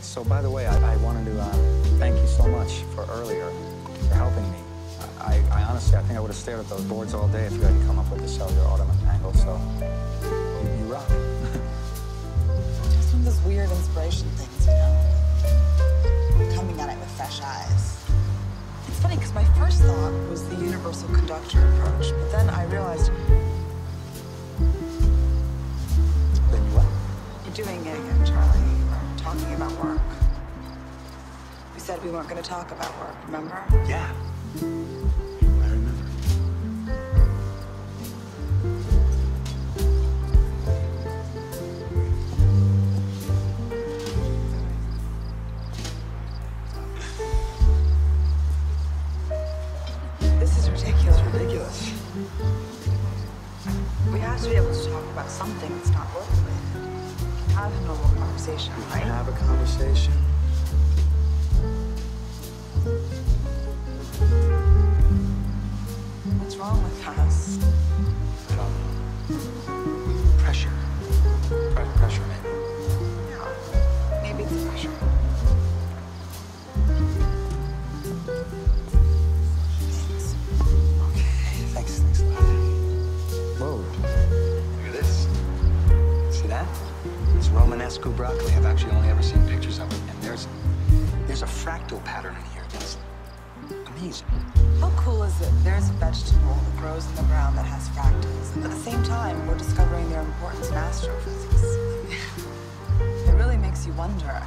So, by the way, I, I wanted to uh, thank you so much for earlier, for helping me. I, I honestly, I think I would have stared at those boards all day if you hadn't come up with the cellular automaton angle, so you, you rock. Just of those weird inspiration things, you know? Coming at it with fresh eyes. It's funny, because my first thought was the universal constructor approach, but then I realized doing it again, Charlie. We're talking about work. We said we weren't going to talk about work, remember? Yeah. I remember. This is ridiculous. Ridiculous. We have to be able to talk about something that's not work Have a normal conversation, right? Have a conversation. What's wrong with us? I don't know. Pressure. Pre- pressure, maybe. It's Romanesco broccoli. I've actually only ever seen pictures of it. And there's there's a fractal pattern in here that's amazing. How cool is it? There's a vegetable that grows in the ground that has fractals, and at the same time, we're discovering their importance in astrophysics. it really makes you wonder